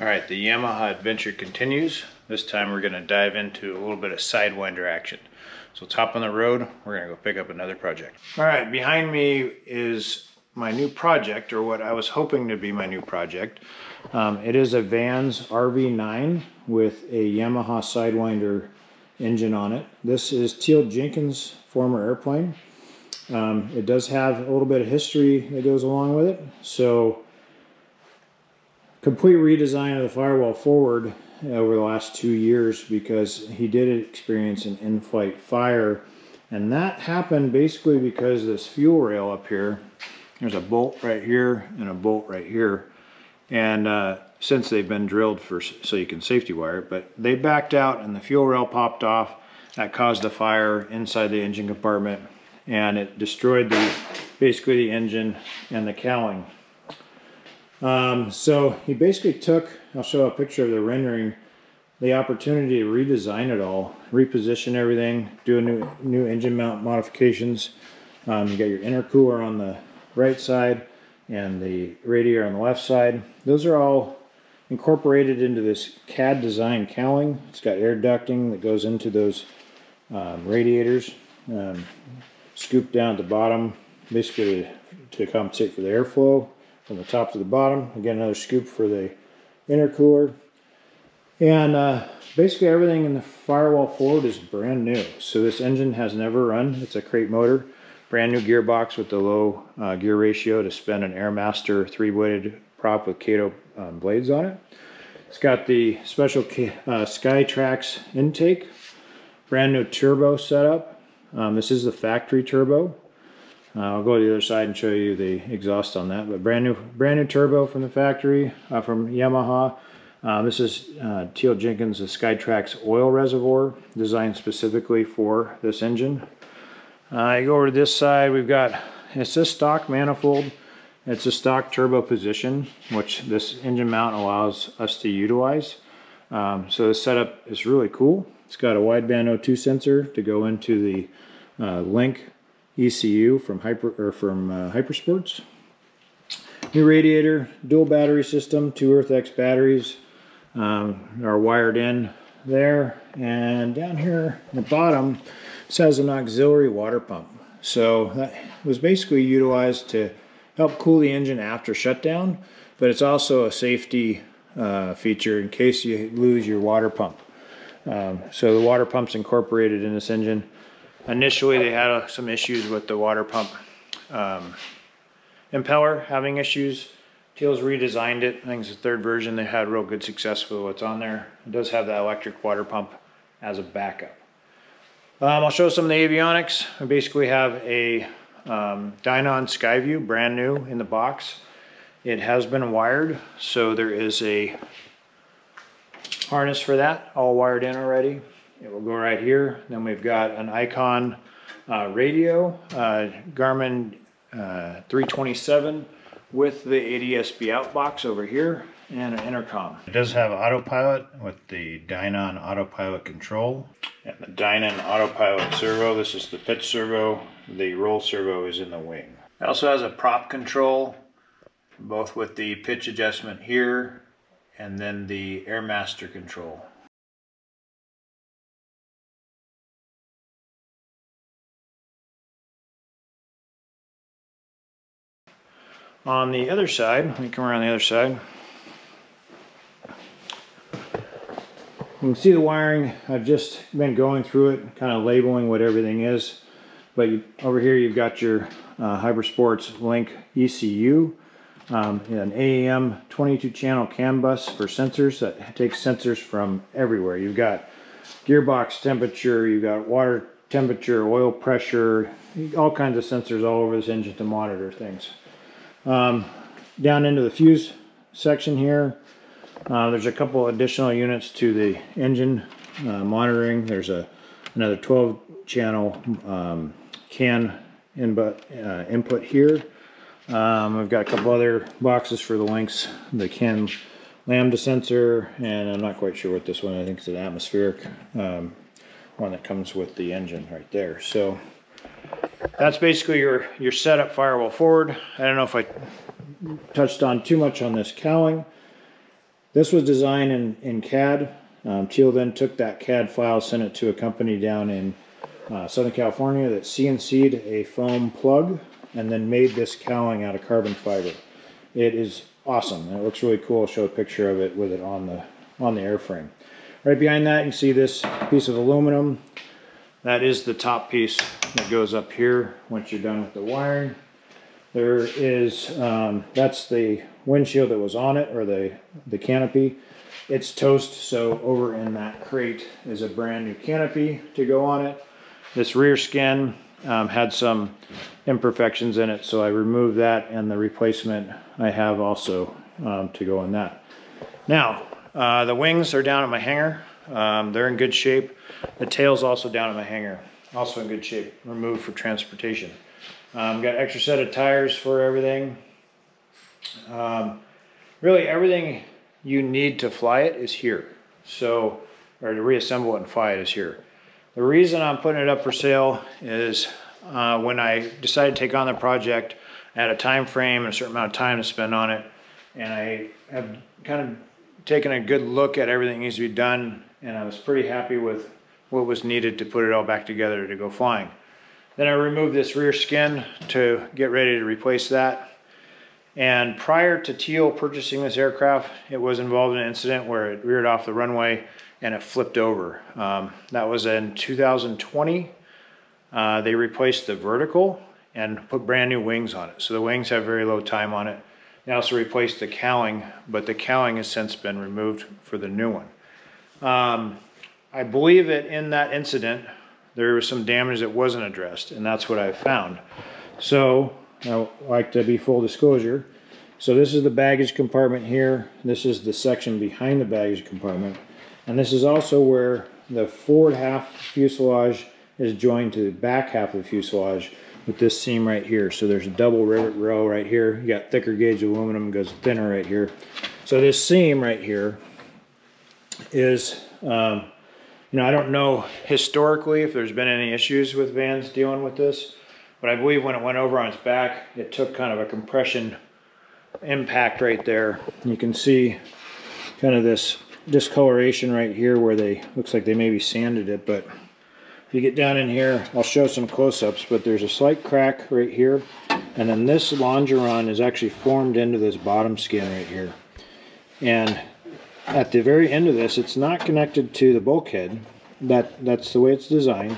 All right, the Yamaha adventure continues. This time we're gonna dive into a little bit of Sidewinder action. So let's on the road. We're gonna go pick up another project. All right, behind me is my new project, or what I was hoping to be my new project. Um, it is a Vans RV9 with a Yamaha Sidewinder engine on it. This is Teal Jenkins' former airplane. Um, it does have a little bit of history that goes along with it. So complete redesign of the firewall forward over the last two years because he did experience an in-flight fire. And that happened basically because this fuel rail up here there's a bolt right here and a bolt right here. And uh, since they've been drilled for so you can safety wire but they backed out and the fuel rail popped off. That caused a fire inside the engine compartment and it destroyed the basically the engine and the cowling um, so he basically took, I'll show a picture of the rendering, the opportunity to redesign it all, reposition everything, do a new new engine mount modifications. Um, you got your intercooler on the right side and the radiator on the left side. Those are all incorporated into this CAD design cowling. It's got air ducting that goes into those um, radiators, um, scooped down at the bottom, basically to, to compensate for the airflow from the top to the bottom. Again, another scoop for the intercooler. And uh, basically everything in the firewall forward is brand new. So this engine has never run. It's a crate motor. Brand new gearbox with the low uh, gear ratio to spin an Airmaster three-bladed prop with Catto um, blades on it. It's got the special uh, Skytrax intake. Brand new turbo setup. Um, this is the factory turbo. Uh, I'll go to the other side and show you the exhaust on that. But brand new, brand new turbo from the factory uh, from Yamaha. Uh, this is uh, Teal Jenkins' Skytrax oil reservoir designed specifically for this engine. Uh, you go over to this side, we've got, it's a stock manifold. It's a stock turbo position, which this engine mount allows us to utilize. Um, so the setup is really cool. It's got a wideband O2 sensor to go into the uh, link ECU from Hyper or from uh, Hypersports. New radiator, dual battery system, two EarthX batteries um, are wired in there. And down here at the bottom, has an auxiliary water pump. So that was basically utilized to help cool the engine after shutdown, but it's also a safety uh, feature in case you lose your water pump. Um, so the water pump's incorporated in this engine. Initially, they had uh, some issues with the water pump um, impeller having issues. Teal's redesigned it. I think it's the third version. They had real good success with what's on there. It does have the electric water pump as a backup. Um, I'll show some of the avionics. We basically have a um, Dynon Skyview, brand new in the box. It has been wired, so there is a harness for that, all wired in already. It will go right here. Then we've got an Icom uh, radio, uh, Garmin uh, 327 with the ADSB out box over here and an intercom. It does have autopilot with the Dynon autopilot control and the Dynon autopilot servo. This is the pitch servo. The roll servo is in the wing. It also has a prop control, both with the pitch adjustment here and then the Airmaster control. On the other side, let me come around the other side. You can see the wiring. I've just been going through it, kind of labeling what everything is. But you, over here you've got your uh, Hypersports Link ECU, um, an AEM 22 channel CAN bus for sensors that takes sensors from everywhere. You've got gearbox temperature, you've got water temperature, oil pressure, all kinds of sensors all over this engine to monitor things. Um, down into the fuse section here, uh, there's a couple additional units to the engine uh, monitoring. There's a another 12 channel um, CAN input, uh, input here. Um, I've got a couple other boxes for the links, the CAN lambda sensor, and I'm not quite sure what this one, I think it's an atmospheric um, one that comes with the engine right there. So that's basically your, your setup firewall forward. I don't know if I touched on too much on this cowling. This was designed in, in CAD. Um, Teal then took that CAD file, sent it to a company down in uh, Southern California that CNC'd a foam plug and then made this cowling out of carbon fiber. It is awesome. It looks really cool. I'll show a picture of it with it on the on the airframe. Right behind that, you see this piece of aluminum. That is the top piece that goes up here once you're done with the wiring. There is, um, that's the windshield that was on it, or the, the canopy. It's toast, so over in that crate is a brand new canopy to go on it. This rear skin um, had some imperfections in it, so I removed that and the replacement I have also um, to go on that. Now, uh, the wings are down at my hangar. Um, they're in good shape. The tail's also down at my hangar, also in good shape, removed for transportation. Um, got extra set of tires for everything. Um, really, everything you need to fly it is here. So, or to reassemble it and fly it is here. The reason I'm putting it up for sale is uh, when I decided to take on the project, I had a time frame and a certain amount of time to spend on it. And I have kind of taken a good look at everything that needs to be done. And I was pretty happy with what was needed to put it all back together to go flying. Then I removed this rear skin to get ready to replace that. And prior to Teal purchasing this aircraft, it was involved in an incident where it reared off the runway and it flipped over. Um, that was in 2020. Uh, they replaced the vertical and put brand new wings on it. So the wings have very low time on it. They also replaced the cowling, but the cowling has since been removed for the new one. Um, I believe that in that incident, there was some damage that wasn't addressed, and that's what I found. So, I like to be full disclosure. So this is the baggage compartment here. This is the section behind the baggage compartment. And this is also where the forward half fuselage is joined to the back half of the fuselage with this seam right here. So there's a double rivet row right here. You got thicker gauge aluminum, goes thinner right here. So this seam right here is um, you know, I don't know historically if there's been any issues with vans dealing with this, but I believe when it went over on its back, it took kind of a compression impact right there. You can see kind of this discoloration right here where they, looks like they maybe sanded it, but if you get down in here, I'll show some close-ups, but there's a slight crack right here, and then this longeron is actually formed into this bottom skin right here. And at the very end of this, it's not connected to the bulkhead. That That's the way it's designed.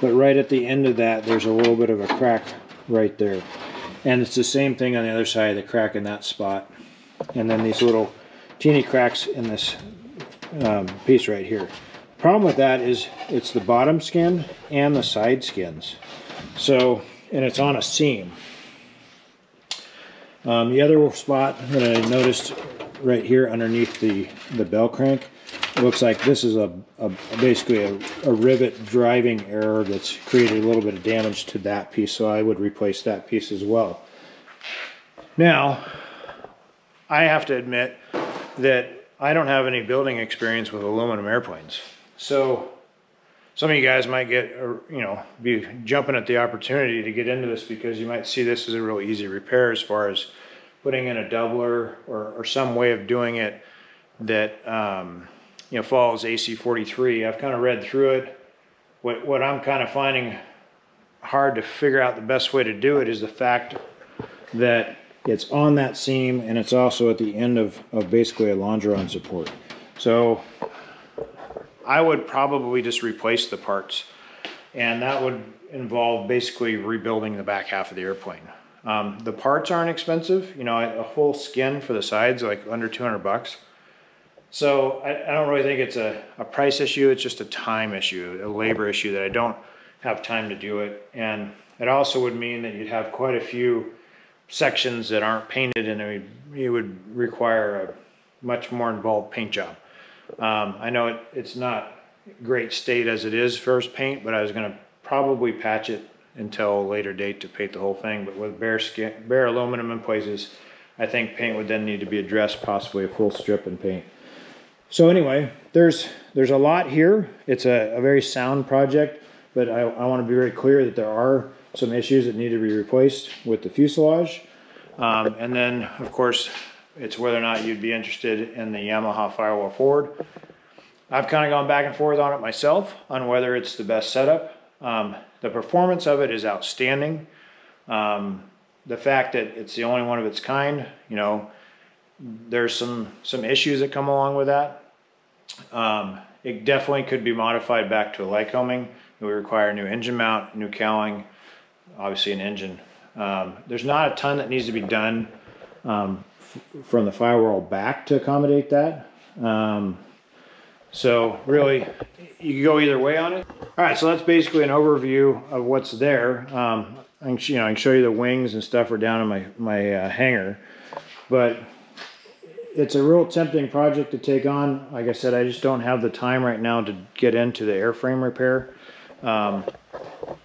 But right at the end of that, there's a little bit of a crack right there. And it's the same thing on the other side, of the crack in that spot. And then these little teeny cracks in this um, piece right here. Problem with that is it's the bottom skin and the side skins. So, and it's on a seam. Um, the other spot that I noticed right here underneath the, the bell crank. It looks like this is a, a basically a, a, rivet driving error that's created a little bit of damage to that piece, so I would replace that piece as well. Now, I have to admit that I don't have any building experience with aluminum airplanes. So some of you guys might get, uh, you know, be jumping at the opportunity to get into this because you might see this as a real easy repair as far as putting in a doubler or, or some way of doing it that um, you know follows AC43. I've kind of read through it. What what I'm kind of finding hard to figure out the best way to do it is the fact that it's on that seam and it's also at the end of, of basically a longeron support. So I would probably just replace the parts and that would involve basically rebuilding the back half of the airplane. Um, the parts aren't expensive. You know, a whole skin for the sides, like under 200 bucks. So I, I don't really think it's a, a price issue. It's just a time issue, a labor issue that I don't have time to do it. And it also would mean that you'd have quite a few sections that aren't painted and it would, require a much more involved paint job. Um, I know it, it's not great state as it is first paint, but I was going to probably patch it until a later date to paint the whole thing. But with bare skin, bare aluminum in places, I think paint would then need to be addressed, possibly a full strip and paint. So anyway, there's there's a lot here. It's a, a very sound project, but I, I want to be very clear that there are some issues that need to be replaced with the fuselage. Um, and then, of course, it's whether or not you'd be interested in the Yamaha Firewall Forward. I've kind of gone back and forth on it myself on whether it's the best setup. Um, the performance of it is outstanding. Um, the fact that it's the only one of its kind, you know, there's some some issues that come along with that. Um, it definitely could be modified back to a Lycoming. It would require a new engine mount, new cowling, obviously an engine. Um, there's not a ton that needs to be done um, from the firewall back to accommodate that. Um, so really, you can go either way on it. All right, so that's basically an overview of what's there. Um, I can, you know, I can show you the wings and stuff are down in my, my uh, hangar, but it's a real tempting project to take on. Like I said, I just don't have the time right now to get into the airframe repair. Um,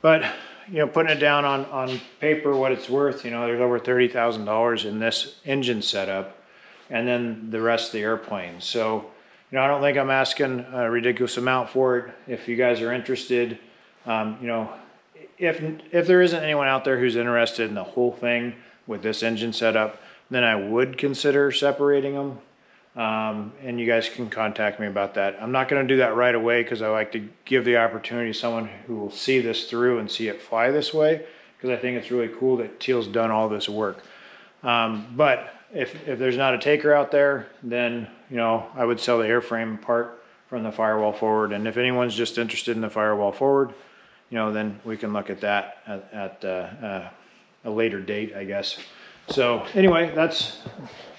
but, you know, putting it down on, on paper, what it's worth, you know, there's over $30,000 in this engine setup and then the rest of the airplane. So, you know, I don't think I'm asking a ridiculous amount for it. If you guys are interested, um, you know, if if there isn't anyone out there who's interested in the whole thing with this engine setup, then I would consider separating them. Um, and you guys can contact me about that. I'm not going to do that right away because I like to give the opportunity to someone who will see this through and see it fly this way because I think it's really cool that Teal's done all this work. Um, but if, if there's not a taker out there, then, you know, I would sell the airframe part from the firewall forward. And if anyone's just interested in the firewall forward, you know, then we can look at that at, at uh, uh, a later date, I guess. So anyway, that's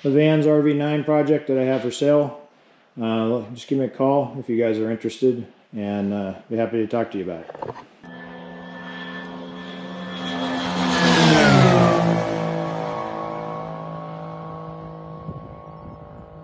the Vans RV9 project that I have for sale. Uh, just give me a call if you guys are interested and uh, be happy to talk to you about it.